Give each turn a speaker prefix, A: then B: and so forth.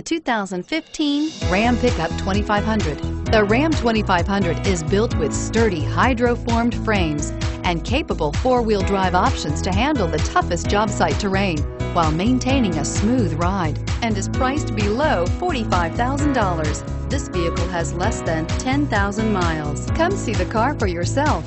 A: The 2015 Ram Pickup 2500. The Ram 2500 is built with sturdy hydroformed frames and capable four-wheel drive options to handle the toughest job site terrain while maintaining a smooth ride and is priced below $45,000. This vehicle has less than 10,000 miles. Come see the car for yourself.